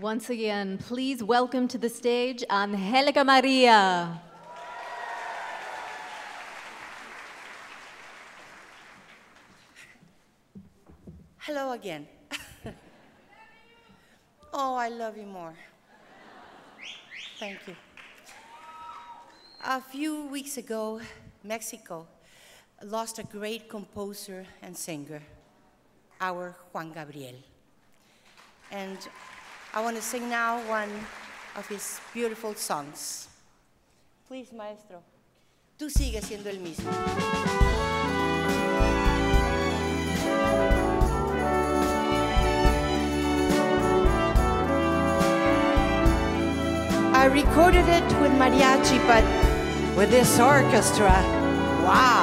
Once again, please welcome to the stage Angelica Maria. Hello again. oh, I love you more. Thank you. A few weeks ago, Mexico lost a great composer and singer, our Juan Gabriel. And I want to sing now one of his beautiful songs. Please, maestro. Tú sigues siendo el mismo. I recorded it with mariachi, but with this orchestra, wow.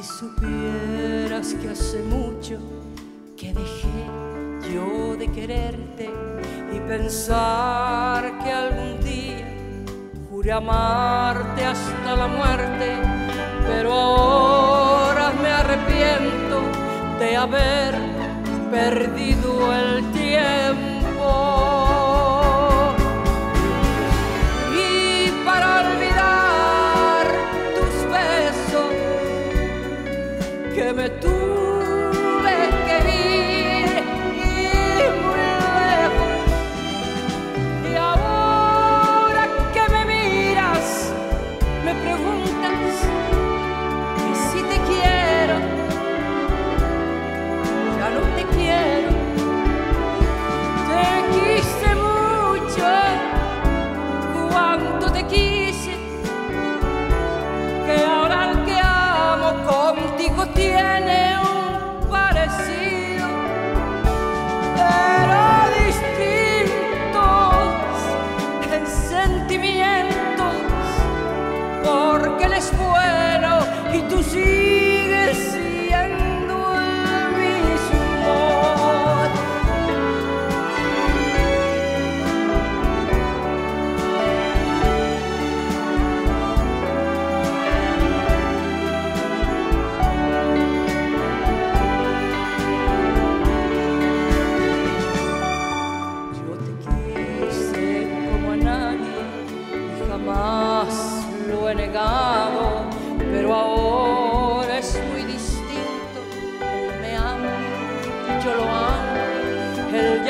Si supieras que hace mucho que dejé yo de quererte y pensar que algún día juré amarte hasta la muerte, pero ahora me arrepiento de haber perdido el tiempo. Que me tuve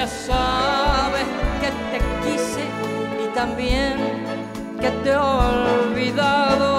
ya sabe que te quise y también que te he olvidado.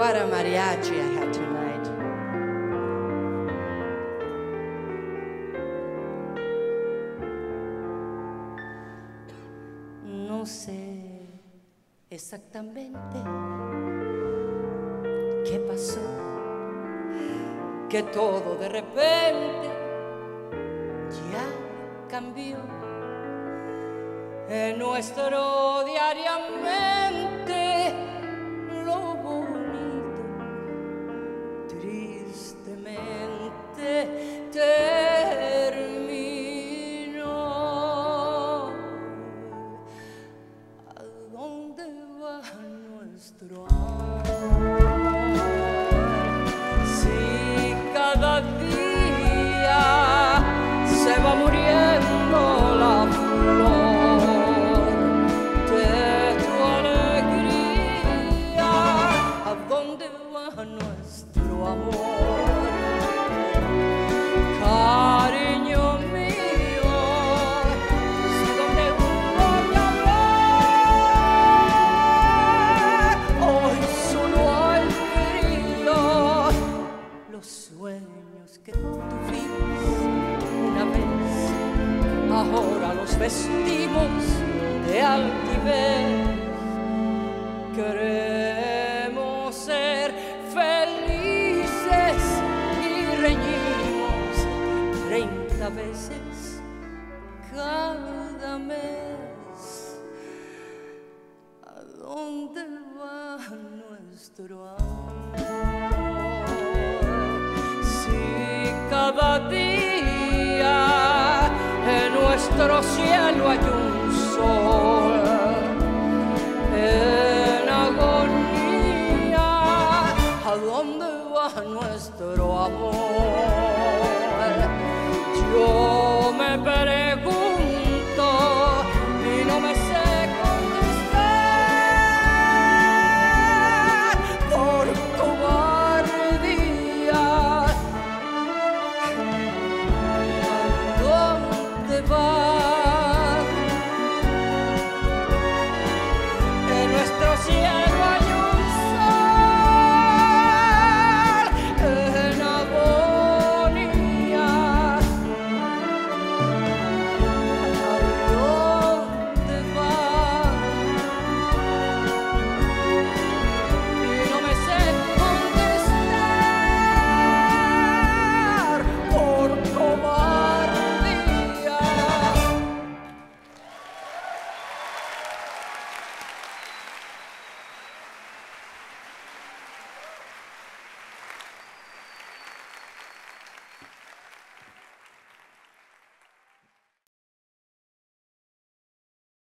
What a mariachi I had tonight. No sé exactamente qué pasó, que todo de repente ya cambió en nuestro diariamente doa Queremos ser felices y reñimos treinta veces cada mes. ¿A dónde va nuestro amor? Si cada día en nuestro cielo hay un